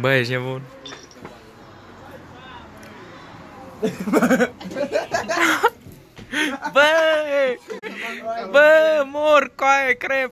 Bă, ești nebun. Bă! Bă, mor, coaie, crep!